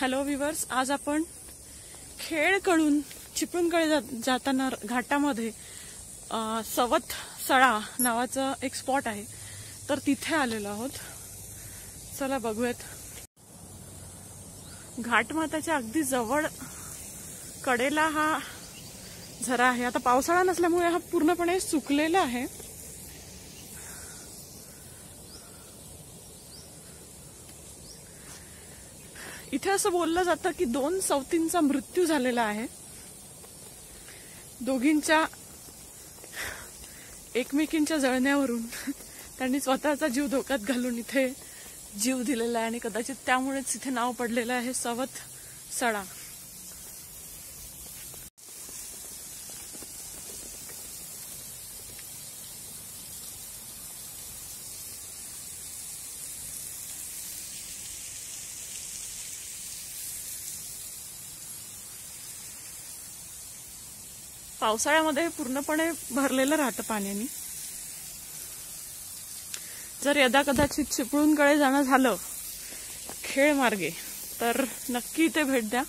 Hello weavers आज आपण खेळकडून चिपळूणकडे जाताना घाटामध्ये सवत सळा नावाचं एक स्पॉट आहे. तर तिथे आलेलो आहोत. चला बघूयात. घाटमाताच्या अगदी जवळ कडेला हा झरा आहे. आता पावसाळा नसल्यामुळे हा पूर्णपणे सुकलेला आहे. इथे असं बोललं जातं की दोन सवतींचा मृत्यू झालेला आहे. दोघींच्या एकमेकींच्या जळण्यावरून त्यांनी स्वतःचा जीव धोक्यात घालून इथे जीव दिलेला आहे आणि कदाचित त्यामुळेच इथे नाव पडलेलं आहे सवत सडा. पावसाळ्यामध्ये पूर्णपणे भरलेलं राहतं पाण्याने. जर यदा कदाचित चिपळूणकडे जाणं झालं खेळ मार्गे तर नक्की इथे भेट द्या.